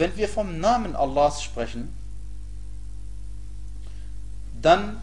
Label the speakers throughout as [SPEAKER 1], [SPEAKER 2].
[SPEAKER 1] wenn wir vom Namen Allahs sprechen, dann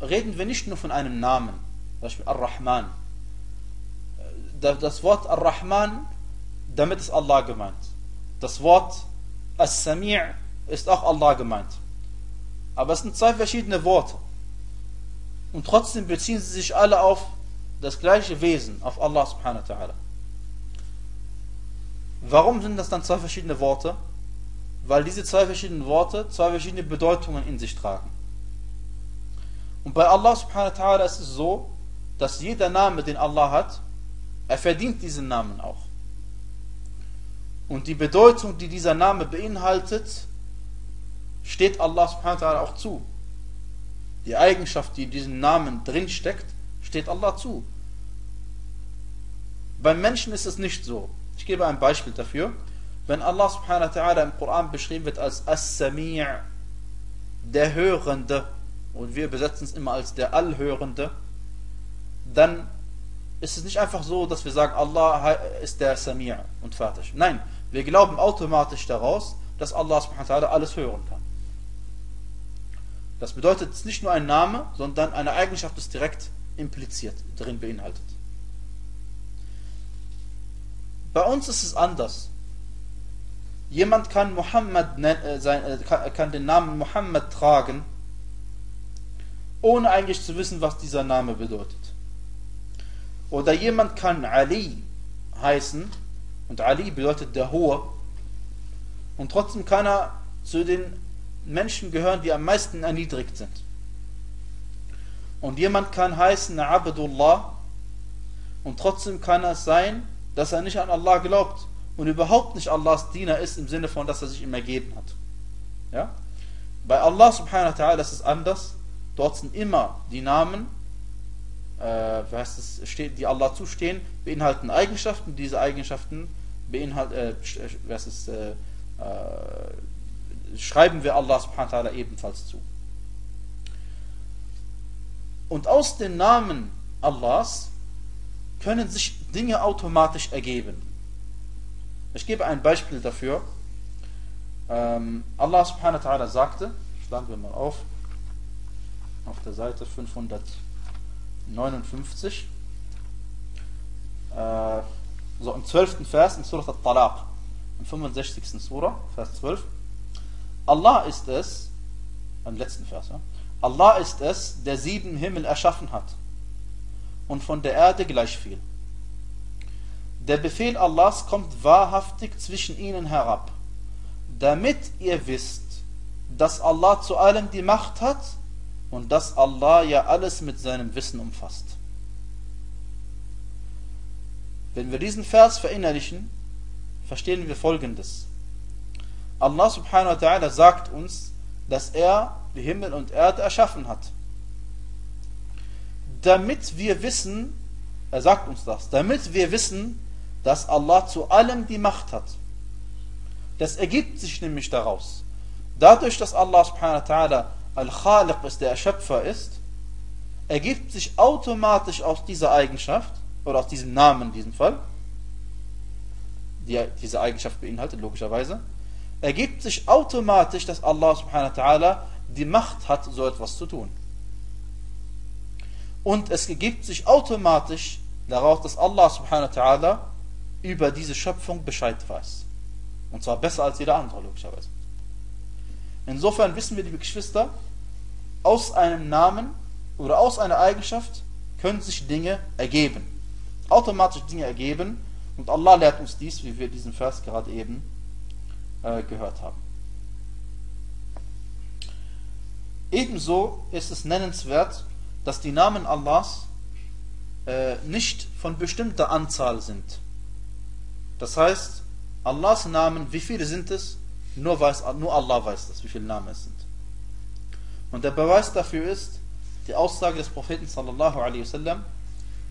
[SPEAKER 1] reden wir nicht nur von einem Namen, zum Beispiel Ar-Rahman. Das Wort Ar-Rahman, damit ist Allah gemeint. Das Wort As-Sami' ist auch Allah gemeint. Aber es sind zwei verschiedene Worte. Und trotzdem beziehen sie sich alle auf das gleiche Wesen, auf Allah subhanahu wa ta'ala. Warum sind das dann zwei verschiedene Worte? Weil diese zwei verschiedenen Worte zwei verschiedene Bedeutungen in sich tragen. Und bei Allah subhanahu wa ta'ala ist es so, dass jeder Name, den Allah hat, er verdient diesen Namen auch. Und die Bedeutung, die dieser Name beinhaltet, steht Allah subhanahu wa ta'ala auch zu. Die Eigenschaft, die in diesem Namen drin steckt, steht Allah zu. Beim Menschen ist es nicht so. Ich gebe ein Beispiel dafür. Wenn Allah subhanahu wa ta'ala im Koran beschrieben wird als As-Sami' der Hörende, und wir besetzen es immer als der Allhörende, dann ist es nicht einfach so, dass wir sagen, Allah ist der Sami' und fertig. Nein, wir glauben automatisch daraus, dass Allah subhanahu wa ta'ala alles hören kann. Das bedeutet, es ist nicht nur ein Name, sondern eine Eigenschaft ist direkt impliziert, drin beinhaltet. Bei uns ist es anders. Jemand kann Muhammad äh, äh, kann den Namen Muhammad tragen, ohne eigentlich zu wissen, was dieser Name bedeutet. Oder jemand kann Ali heißen, und Ali bedeutet der Hohe, und trotzdem kann er zu den Menschen gehören, die am meisten erniedrigt sind. Und jemand kann heißen Abdullah, und trotzdem kann es sein, dass er nicht an Allah glaubt und überhaupt nicht Allahs Diener ist im Sinne von, dass er sich ihm ergeben hat. Ja? Bei Allah subhanahu wa ta'ala ist es anders. Dort sind immer die Namen, äh, heißt es, die Allah zustehen, beinhalten Eigenschaften. Diese Eigenschaften beinhalten, äh, was ist, äh, äh, schreiben wir Allah subhanahu wa ta'ala ebenfalls zu. Und aus den Namen Allahs können sich Dinge automatisch ergeben. Ich gebe ein Beispiel dafür. Ähm, Allah subhanahu wa ta'ala sagte, schlagen wir mal auf, auf der Seite 559, äh, so im 12. Vers in Surah Al-Talaq, im 65. Surah, Vers 12. Allah ist es, im letzten Vers, ja, Allah ist es, der sieben Himmel erschaffen hat und von der Erde gleich viel. Der Befehl Allahs kommt wahrhaftig zwischen ihnen herab, damit ihr wisst, dass Allah zu allem die Macht hat und dass Allah ja alles mit seinem Wissen umfasst. Wenn wir diesen Vers verinnerlichen, verstehen wir folgendes. Allah subhanahu wa ta'ala sagt uns, dass er die Himmel und Erde erschaffen hat damit wir wissen, er sagt uns das, damit wir wissen, dass Allah zu allem die Macht hat. Das ergibt sich nämlich daraus. Dadurch, dass Allah subhanahu wa ta'ala Al-Khaliq ist, der Erschöpfer ist, ergibt sich automatisch aus dieser Eigenschaft, oder aus diesem Namen in diesem Fall, die diese Eigenschaft beinhaltet, logischerweise, ergibt sich automatisch, dass Allah subhanahu wa ta'ala die Macht hat, so etwas zu tun. Und es ergibt sich automatisch daraus, dass Allah subhanahu wa ta'ala über diese Schöpfung Bescheid weiß. Und zwar besser als jeder andere, logischerweise. Insofern wissen wir, liebe Geschwister, aus einem Namen oder aus einer Eigenschaft können sich Dinge ergeben. Automatisch Dinge ergeben. Und Allah lehrt uns dies, wie wir diesen Vers gerade eben äh, gehört haben. Ebenso ist es nennenswert, dass die Namen Allahs äh, nicht von bestimmter Anzahl sind. Das heißt, Allahs Namen, wie viele sind es? Nur, weiß, nur Allah weiß das, wie viele Namen es sind. Und der Beweis dafür ist die Aussage des Propheten sallallahu alaihi wasallam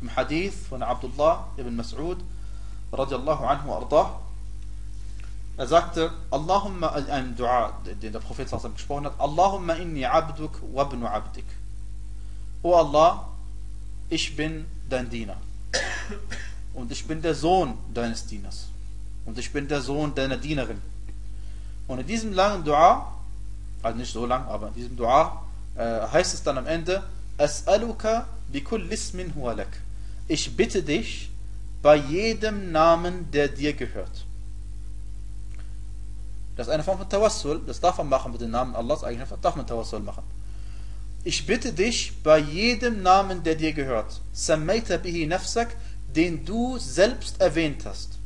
[SPEAKER 1] im Hadith von Abdullah ibn Mas'ud radiallahu anhu ardah. Er sagte, Allahumma, ein Dua, den der Prophet sallallahu gesprochen hat, Allahumma inni abduk wa ibn abdik. O Allah, ich bin dein Diener. Und ich bin der Sohn deines Dieners. Und ich bin der Sohn deiner Dienerin. Und in diesem langen Dua, also nicht so lang, aber in diesem Dua äh, heißt es dann am Ende, As'aluka bikul ismin huwa lak. Ich bitte dich bei jedem Namen, der dir gehört. Das ist eine Form von Tawassul, das darf man machen mit dem Namen Allahs, eigentlich darf man Tawassul machen. Ich bitte dich bei jedem Namen, der dir gehört, Sammayta bihi nafsak, den du selbst erwähnt hast.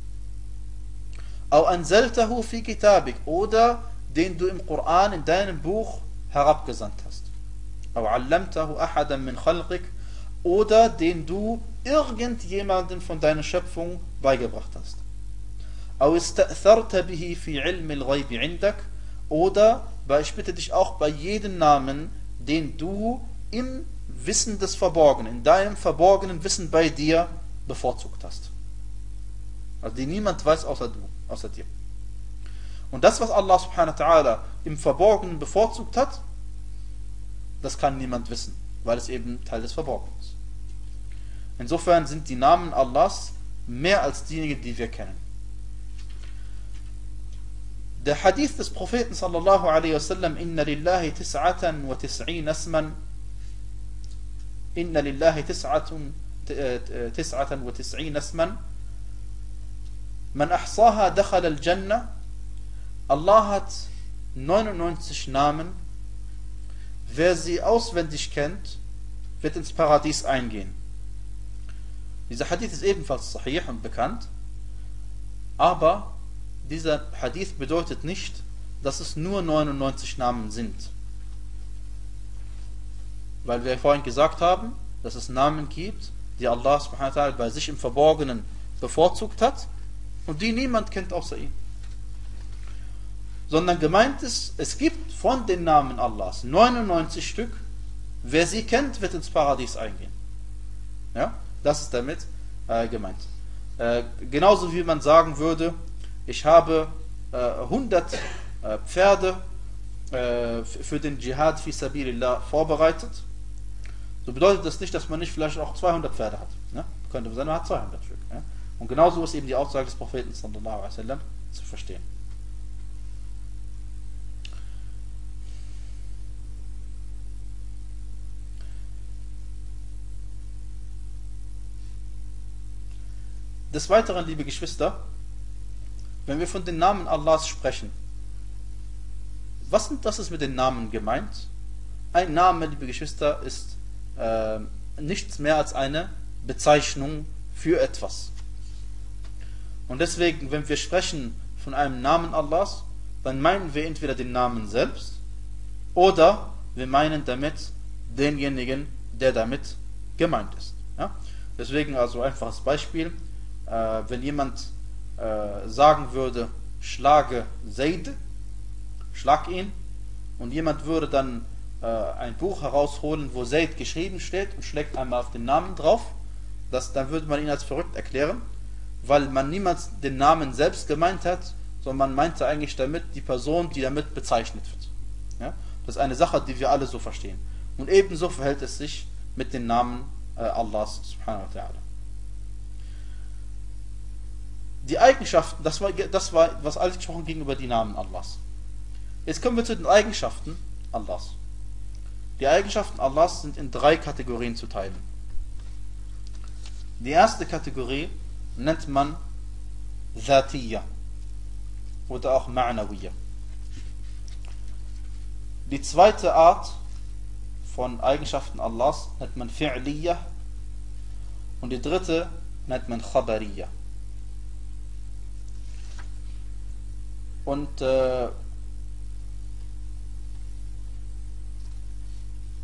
[SPEAKER 1] Au anzaltahu fi kitabik oder den du im Koran in deinem Buch herabgesandt hast. Au allamtahu ahadan min khalqik oder den du irgendjemanden von deiner Schöpfung beigebracht hast. Au ista'tharta bihi fi ilmi al-ghayb 'indak oder ich bitte dich auch bei jedem Namen, den du im Wissen des Verborgenen, in deinem verborgenen Wissen bei dir bevorzugt hast. Also die niemand weiß außer du, außer dir. Und das, was Allah subhanahu wa ta'ala im Verborgenen bevorzugt hat, das kann niemand wissen, weil es eben Teil des Verborgenen ist. Insofern sind die Namen Allahs mehr als diejenigen, die wir kennen. Der Hadith des Propheten sallallahu alaihi wasallam, Inna lillahi tis'atan wa tis'in asman, Inna lillahi tis'atun wa tis'in asman, Man ahsaha dakhal al-Jannah, Allah hat 99 Namen, wer sie auswendig kennt, wird ins Paradies eingehen. Dieser Hadith ist ebenfalls sahih und bekannt, aber dieser Hadith bedeutet nicht, dass es nur 99 Namen sind. Weil wir vorhin gesagt haben, dass es Namen gibt, die Allah subhanahu bei sich im Verborgenen bevorzugt hat und die niemand kennt außer ihm. Sondern gemeint ist, es gibt von den Namen Allahs 99 Stück, wer sie kennt, wird ins Paradies eingehen. Ja? Das ist damit äh, gemeint. Äh, genauso wie man sagen würde, ich habe äh, 100 äh, Pferde äh, für den Dschihad fi sabilillah vorbereitet. So bedeutet das nicht, dass man nicht vielleicht auch 200 Pferde hat. Ne? Könnte sein, man hat 200 Stück. Ja? Und genauso ist eben die Aussage des Propheten sallallahu alaihi wasallam zu verstehen. Des Weiteren, liebe Geschwister, wenn wir von den Namen Allahs sprechen, was, sind, was ist mit den Namen gemeint? Ein Name, liebe Geschwister, ist äh, nichts mehr als eine Bezeichnung für etwas. Und deswegen, wenn wir sprechen von einem Namen Allahs, dann meinen wir entweder den Namen selbst oder wir meinen damit denjenigen, der damit gemeint ist. Ja? Deswegen also einfaches Beispiel äh, wenn jemand äh, sagen würde, schlage Zaid, schlag ihn, und jemand würde dann äh, ein Buch herausholen, wo Zaid geschrieben steht und schlägt einmal auf den Namen drauf, das, dann würde man ihn als verrückt erklären, weil man niemals den Namen selbst gemeint hat, sondern man meinte eigentlich damit die Person, die damit bezeichnet wird. Ja? Das ist eine Sache, die wir alle so verstehen. Und ebenso verhält es sich mit den Namen äh, Allahs subhanahu wa ta'ala die Eigenschaften, das war, das war was alles gesprochen gegenüber die Namen Allahs. Jetzt kommen wir zu den Eigenschaften Allahs. Die Eigenschaften Allahs sind in drei Kategorien zu teilen. Die erste Kategorie nennt man Zatiyya oder auch Ma'nawiyya. Die zweite Art von Eigenschaften Allahs nennt man Fi'liyya und die dritte nennt man Khabariyya. Und äh,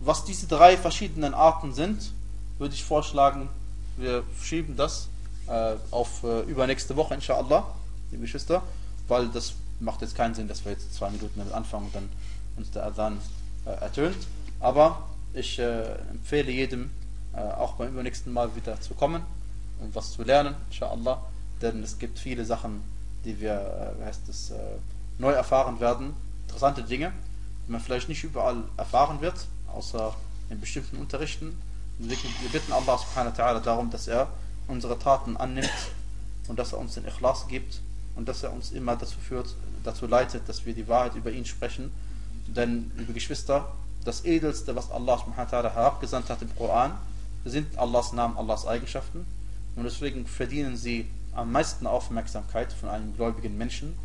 [SPEAKER 1] was diese drei verschiedenen Arten sind, würde ich vorschlagen, wir schieben das äh, auf äh, übernächste Woche, inshallah, liebe Geschwister, weil das macht jetzt keinen Sinn, dass wir jetzt zwei Minuten damit anfangen und dann uns der Adhan äh, ertönt. Aber ich äh, empfehle jedem, äh, auch beim übernächsten Mal wieder zu kommen und was zu lernen, inshallah, denn es gibt viele Sachen, die wir, äh, heißt es, neu erfahren werden. Interessante Dinge, die man vielleicht nicht überall erfahren wird, außer in bestimmten Unterrichten. Wir bitten Allah subhanahu wa ta'ala darum, dass er unsere Taten annimmt und dass er uns den Ikhlas gibt und dass er uns immer dazu führt, dazu leitet, dass wir die Wahrheit über ihn sprechen. Denn, liebe Geschwister, das Edelste, was Allah herabgesandt hat im Koran, sind Allahs Namen, Allahs Eigenschaften. Und deswegen verdienen sie am meisten Aufmerksamkeit von einem gläubigen Menschen.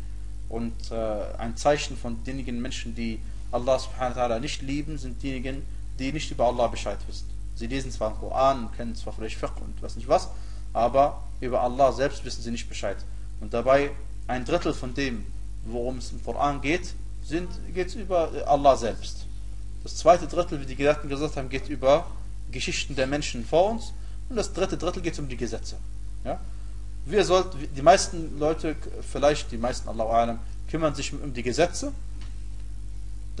[SPEAKER 1] Und äh, ein Zeichen von denjenigen Menschen, die Allah subhanahu nicht lieben, sind diejenigen, die nicht über Allah Bescheid wissen. Sie lesen zwar den Koran und kennen zwar vielleicht Fiqh und was nicht was, aber über Allah selbst wissen sie nicht Bescheid. Und dabei ein Drittel von dem, worum es im Koran geht, geht es über Allah selbst. Das zweite Drittel, wie die Gelehrten gesagt haben, geht über Geschichten der Menschen vor uns. Und das dritte Drittel geht um die Gesetze. Ja? Wir sollten, die meisten Leute, vielleicht die meisten Allah kümmern sich um die Gesetze.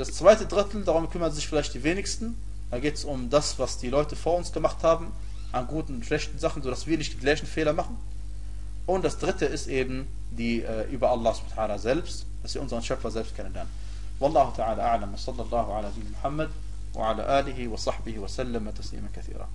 [SPEAKER 1] Das zweite Drittel, darum kümmern sich vielleicht die wenigsten. Da geht es um das, was die Leute vor uns gemacht haben, an guten und schlechten Sachen, sodass wir nicht die gleichen Fehler machen. Und das dritte ist eben die äh, über Allah subhanahu selbst, dass wir unseren Schöpfer selbst kennenlernen. Wallahu ta'ala a'lam. Sallallahu ala Muhammad wa ala alihi wa sahbihi wa sallam taslima kathira.